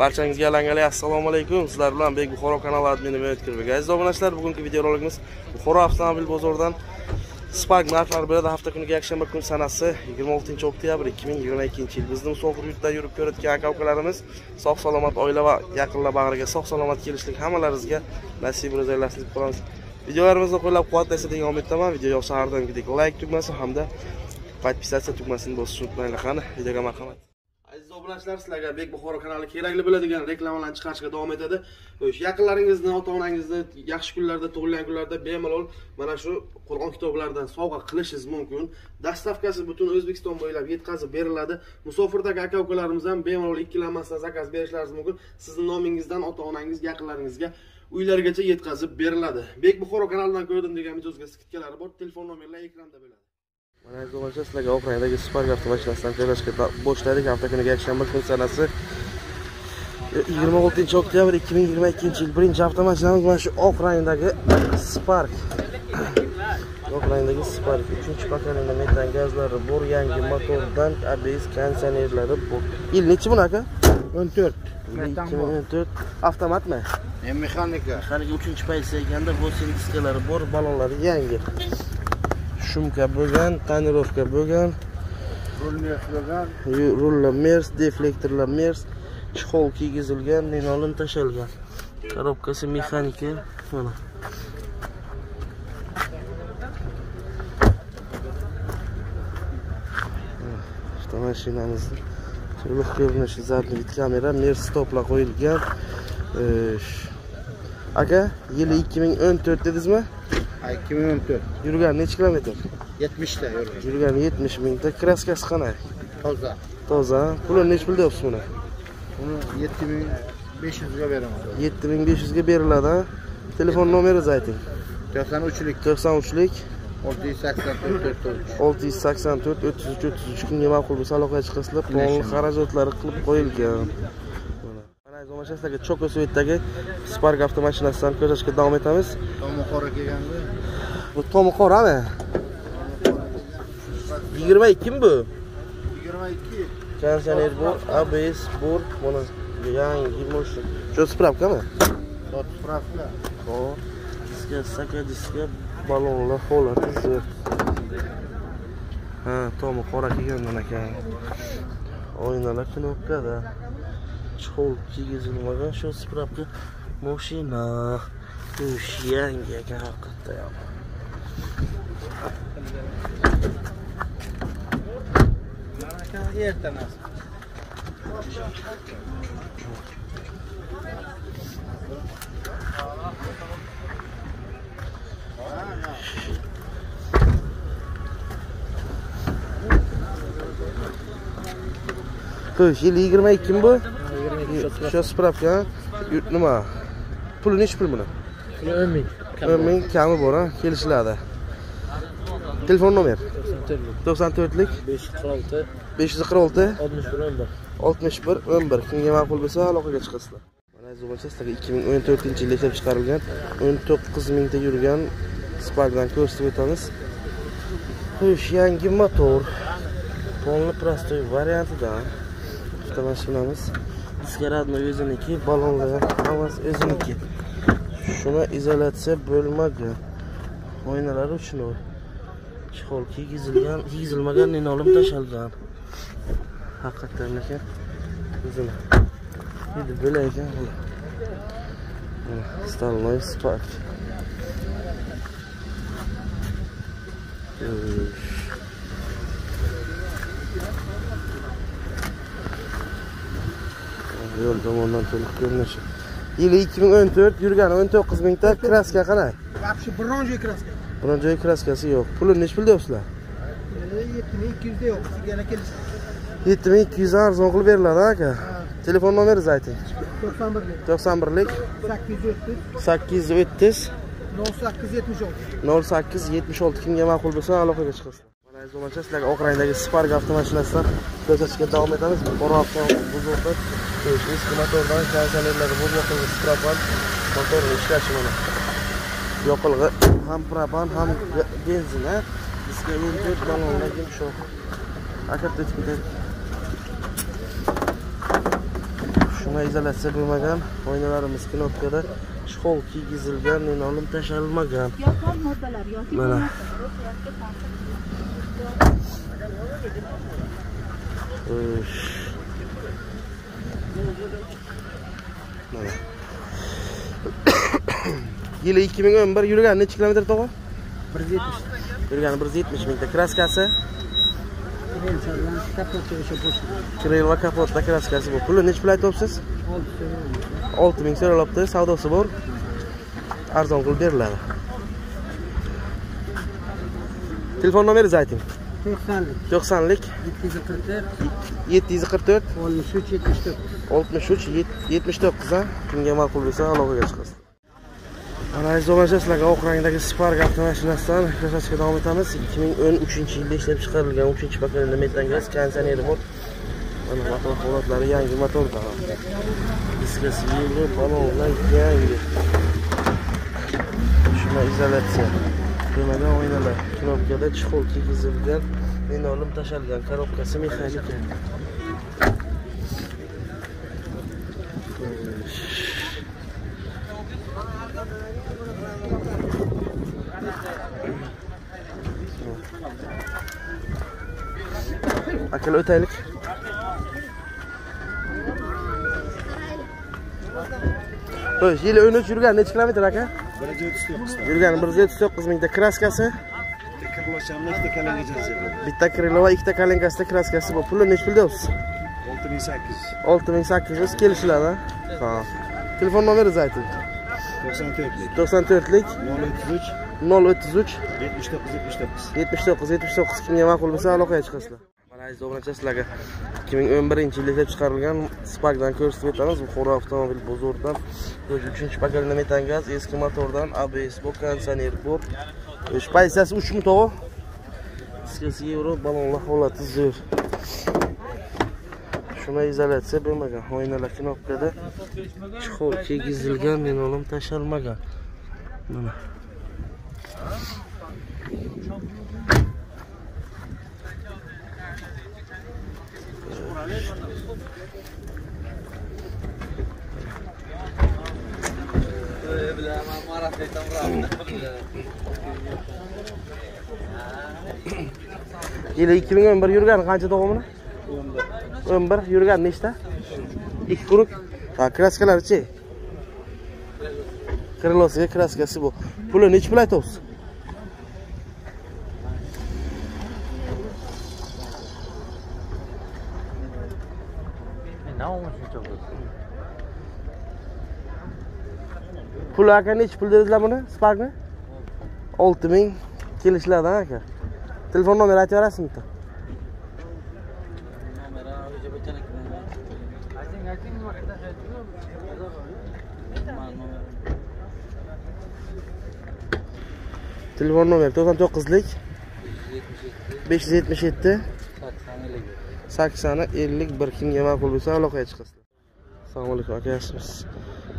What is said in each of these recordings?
barchangizga alangali assalomu alaykum. Sizlar bilan bek buxoro kanali admini mehmet kirbek aziz obunachilar bugungi videorolikimiz buxoro avtomobil bozoridan spark narxlari biladi hafta kuniga yakshanba kun sanasi 26 oktyabr 2022 yil. Bizni musofir yurtdan yurib ko'rayotgan aka ukalarimiz sog' salomat oila va yaqinlar bag'riga sog' salomat kelishlik hammalaringizga nasib ro'za aylasin deb qolamiz videolarimizni qo'llab quvvatlaysiz degan umiddaman. Video yoqsa har doimgidek layk tugmasi hamda podpisatsiya tugmasini bosishni unutmanglar qani videoga marhamat. Aziz obunachilar sizlarga bek buxoro kanali kerakli bo'ladigan reklamalarni chiqarishga davom etadi. O'sha yaqinlaringizni ota onangizni yaxshi kunlarda tug'ilgan kunlarda bemalol mana shu qur'on kitoblaridan sovg'a qilishingiz mumkin. Dastavkasi butun o'zbekiston bo'ylab yetkazib beriladi. Musofir,dagi aka ukalarimiz ham bemalol ikkilanmasdan zakaz berishlaringiz mumkin. Sizni nomingizdan ota onangiz yaqinlaringizga uylarigacha yetkazib beriladi. Bek buxoro kanalidan ko'rdim degan mijozga skidkalari bor. Telefon nomerlar ekranda bo'ladi. Mana aziz sizlarga oq rangdagi spark avtomashinasidan joylashga boshladik hafta kuniga yakshanba kun sanasi 26 oktyabr 2022 yil birinchi avtomashinamiz mana shu oq rangdagi spark. Oq rangdagi spark uchinchi pokoleniya metan gazlari bor yangi motordan abs konditsionerlari bor. Yil nechi buni aka 14. 2014 avtomatmi Men mexanika. mexanika uchinchi pozitsiya ekanda bosin diskalari bor ballonlari yangi shumka bo'lgan tonirovka bo'lgan. Rullar mers deflektorlar mers chihol kiygizilgan ninolin tashalgan. Korobkasi mexanika mana. Avtomashinamizni to'liq ko'rinishi zadniy vid kamera mers stoplar qo'yilgan. Aka yili 2014 dedingizmi Ay 2014. yurgan necha kilometr 70 ta yurgan. yurgan 70 mingta kraskasi qanday Toza. toza pulini nechi pul deyapsiz buni Uni 7500 ga beraman. 7500 ga beriladi ha? telefon nomeringizni ayting 93lik 93lik 684 684 33 33 kunga ma'qul bo'lsa aloqaga chiqasizlar to'liq xarajatlari qilib qo'yilgan. Sizlarga choko svetdagi spark avtomashinasidan ko'rsatishga davom etamiz Tomi qora kelganda bu tomi qorami 22 mi bu 22. konditsioner bor abs bor mana yangi moshina shu spravkami spravka. Hop. Diska, saka diska, ballonlar holati zo'r. Ha, tomi qora kelgandan ekan. Oynalar knopkada. Chol kiygizilmagan shu spravka mashina. Ush, yangi ekan haqiqatda ham. Mana ertamas. Xo'sh, yil 22 mi bu? Shu spravka. Yu- Nima? Puli nechi pul buni? 10 ming. 10 ming kami bor, ha? Kelishiladi. Telefon nomer 94 lik 546 546 61 61 11 kimga ma'qul bo'lsa aloqaga chiqasizlar mana aziz obunachilar sizlarga 2014 yilda ishlab chiqarilgan 19 mingta yurgan sparkdan ko'rsatib o'tamiz xo'sh yangi motor полный простой variantidan avtomashinamiz skaradni o'ziniki ballonlar hammasi o'ziniki shuni izolyatsiya bo'lmagan oynalari uchun chihol kiygizilgan kiygizilmagan olib tashalgan haqiqatdan ekan o'zini endi bo'lak ekan стальной спак yo'l tomondan to'liq ko'rinishi. Yili 2014 yurgan 19 mingta kraska qanday Вообще bronze kraska. biron joyi kraskasi yo'q. Pulini nechi pul deyapsizlar 7200 da yo'q. Sigara kelish. 7200 arzon qilib beriladi aka. Telefon nomeringizni ayting. 91 91 lik. 830 830 0876. 0876 kimga ma'qul bo'lsa aloqaga chiqasiz. Aziz obunachilar sizlarga oq rangdagi spark avtomashinasidan ko'rsatishga davom etamiz. Buxoro avtobuzorda eski motordan bor yoqilg'i propan motor ishlashi mana yoqilg'i ham propan ham benzin a diska to'rt ballonlar yumshoq aka bitta shuna izolyatsiya bo'lmagan oynalarimiz knopkada chexol kiygizilgan Yoqol moddalar yoki Mana. Ush. Mana. yili 2011 yurgan necha kilometr tog'a? Bir yuz yetmish. yurgani 170 mingta. Kraskasi? Renchadan kapotga o'sha bo'sh. krel va kapotda kraskasi bor puli necha pul aytyapsiz? Olti 6 ming so'ralabdi savdosi bor. Arzon qilib beriladi. Telefon nomeringizni ayting to'qsonlik. 90lik yetti yuz qirq to'rt. 744 oltmish uch yetmish to'rt. 63 79 a kimga ma'qul bo'lsa aloqaga chiqasiz. Mana aziz obunachilar sizlarga oq rangdagi spark avtomashinasidan krasachka davom etamiz. 2013 yilda ishlab chiqarilgan 3 pokoleniya metangaz konditsioneri bor mana motor holatlari yangi motorda diskasi yevro balonlar yangi. Shuna izolyatsiya bo'lmagan oynalar. Knopkada chuqur kiygizilgan linoleum tashalgan korobkasi mexanika akalar o'taylik. Xo'sh, yili 13 yurgan necha kilometr aka? Bir yuz o'ttiz to'qqizta Yurgan 179 mingta kraskasi, kirloshamni ikkita kalanga jaziradi bitta krilo va ikkita kalenkasida kraskasi bor. Puli necha pul deyapsiz? olti ming sakkiz yuz 6800 kelishiladi. Ha. Telefon nomeringizni ayting. to'qson to'rtlik 94 lik. Nol o'ttiz uch 033 yetmish to'qqiz yetmish to'qqiz 79 79 kimga ma'qul bo'lsa aloqaga chiqasizlar. Mana aziz obunachilar sizlarga 2011 yilda ishlab chiqarilgan Spark'dan ko'rsatib o'tamiz. Buxoro avtomobil bozoridan 3 pokoleniya metangaz, eski motordan ABS bor, konditsioner bor. Ish pozitsiyasi 3 ming to'g'ri. Diskasi yevro, balonlar holati zo'r. Shuna izolyatsiya bo'lmagan. Oynalar knopkada chexol men olim tashalmagan. Mana. Yili 2011 yurgan qancha tug'imini? 11 yurgan nechta? 2 kuruk. Ha, kraskalari-chi? Krilosiga kraskasi bu. Puli necha pul aytyapsiz? Puli aka necha pul dedingizlar buni? Sparkni? 6000 kelishiladi aka. Telefon nomeri aytib berasizmi bitta? Telefon nomeri 99lik 577 80 51 kimga ma'qul bo'lsa aloqaga chiqasizlar. Assalomu alaykum aka yaxshimisiz?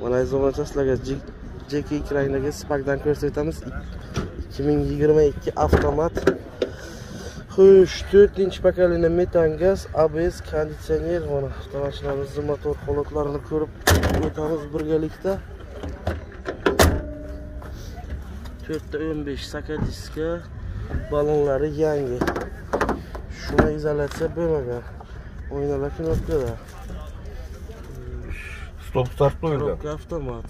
Mana aziz obunachilar sizlarga JK rangdagi Spark'dan ko'rsatib o'tamiz. 2022 avtomat Xo'sh, 4-chi pokoleniya metan gaz, ABS, konditsioner, mana avtomashinamizni motor holatlarini ko'rib o'tamiz birgalikda. 4 ta 15 sakadiska diska, balonlari yangi. Shuna izolyatsiya bo'lmagan. Oynalar knopkada. Stop start qo'yilgan. Knopka avtomat.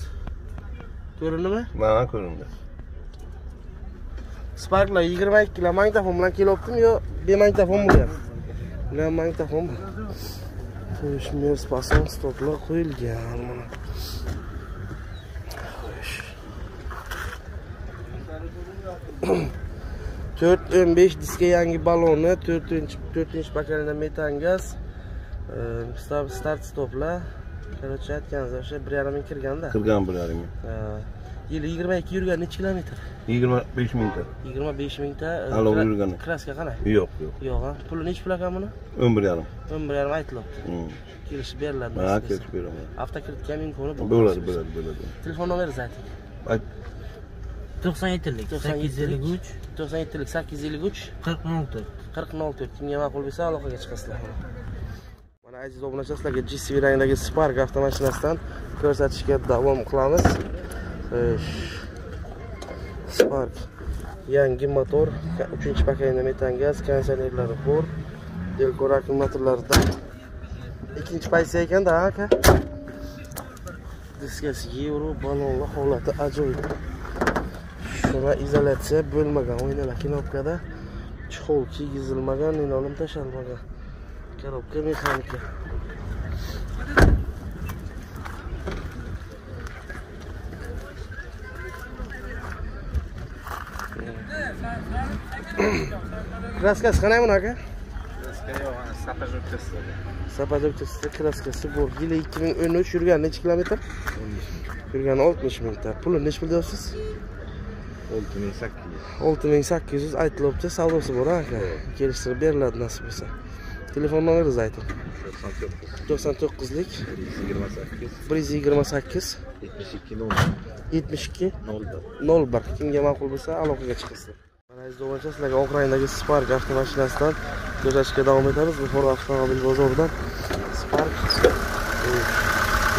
Ko'rindimi? Mana ko'rindi. Sparklar 22 kilo magnitofon bilan kelyaptimi yo bemagnitofon bo'lgan? Bilan magnitofon. Xo'sh, mes pason stoplar qo'yilgan mana. Xo'sh. 4-15 diska yangi balonni, 4-inch 4-inch pokoleniya metan gaz, start start stoplar. Короче, aytganingiz o'sha 1.5 ming kirganda. Kirgan bir yarim. Ha, Yili 22 yurgan necha kilometr? 25 mingta. 25 mingta. e, Alov yurgani. Kraska qanday? Yo'q, yo'q. Yo'q, ha. Puli necha pul ekan buni? 11 yarim. 11 aytilibdi. Hmm. Kelishib beriladi. Ha, etsa. beraman. Avtokreditga imkoni bor. Bo'ladi, bo'ladi, bo'ladi. Telefon nomeringizni ayting. Ayt. 97lik 853 97lik 853 40 40 04 kimga ma'qul bo'lsa aloqaga chiqasizlar. Mana aziz obunachilar sizlarga GCV rangdagi Spark avtomashinasidan ko'rsatishga davom qilamiz. Spark yangi motor 3 pakayna metan gaz konditsionerlari bor. Delkor akkumulyatorlaridan ikkinchi pozitsiya ekanda aka diskasi yevro balonli holati ajoyib shuna izolyatsiya bo'lmagan. O'ynalar knopkada chexol kiygizilmagan linoleum tashalmagan коробка mexanika. Kraskasi qanday buni aka sapadokchasida kraskasi bor. Yili 2013 yurgan necha kilometr? yurgani 60 mingta. Puli necha pul deyapsiz 6800 aytilyapti savdosi bor aka. Kelishtirib beriladi nasib bo'lsa. Telefon nomeringizni ayting 99 lik 128 72 01 kimga ma'qul bo'lsa aloqaga chiqasizlar mana aziz do'stlar sizlarga oq rangdagi spark avtomashinasidan ko'rsatishga davom etamiz. Buxoro avtomobil bozoridan spark.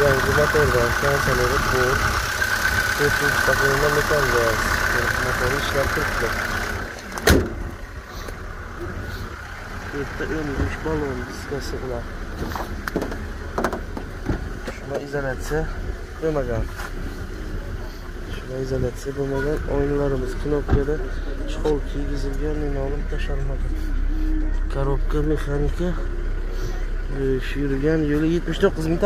Yangi motordan konditsioneri bor to'rtinchi paketda metan gaz motori ishlab turibdi yerda o'n besh balon diskasi bilan shuna izolyatsiya bo'lmagan shuna izolyatsiya bo'lmagan oynalarimiz knopkada chexol kiygizilgan linoleum tashalmagan коробка mexanika Yush, yurgan yo'li 79 ming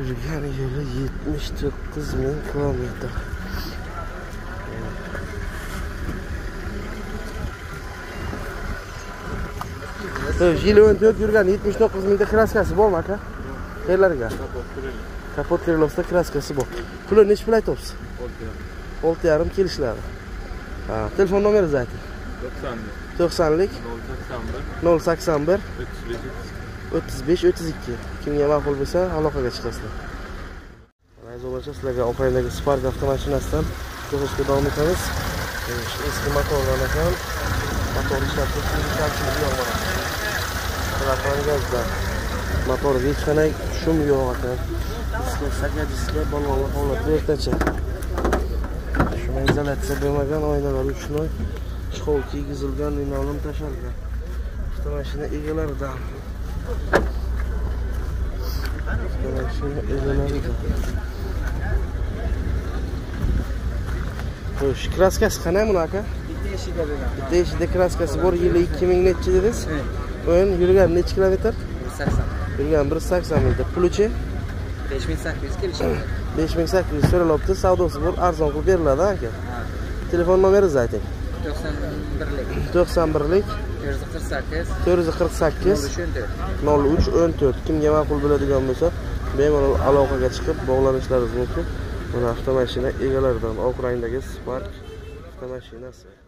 tam aka yurgan yo'li 79 ming kilometr Xo'sh, yili 14 yurgan 79 mingta kraskasi bormi aka? Qayerlarga? Kapot Krylosda kraskasi bor. Puli necha pul aytyapsiz? 6,5 kelishiladi. Ha, telefon nomeringizni ayting. 90 lik 081 35 32. Kimga ma'qul bo'lsa, aloqaga chiqasizlar. Aziz o'g'illar, sizlarga Ukrainadagi Spark avtomashinasidan ko'rsatishga davom etamiz. Eski motordan ekan. Motor ishlab turibgazda kamchilik Motorda hech qanday shum yo'q ekan. Diska, saka diska, balonli holati o'rtacha. Shuna izolyatsiya bo'lmagan oynalar uchun chexol kiygizilgan, linoleum tashalgan. Avtomashina egalaridan. Avtomashina egalaridan. Xo'sh, kraskasi qanday buni aka? Bitta eshikda bo'lgan. Bitta eshikda kraskasi bor, yili 2000 necha dedingiz? O'yin yurgan necha kilometr? 180. Yurgan 180 mingta. Pulichi 5800 kelishadi. 5800 so'ralibdi, savdosi bor, arzon qilib beriladi aka. Telefon nomeringizni ayting. 91lik 91 lik 448 448 0314. 0314 kimga ma'qul bo'ladigan bo'lsa bemalol aloqaga chiqib bog'lanishlaringiz mumkin. Mana avtomashina egalaridan oq rangdagi spark avtomashinasi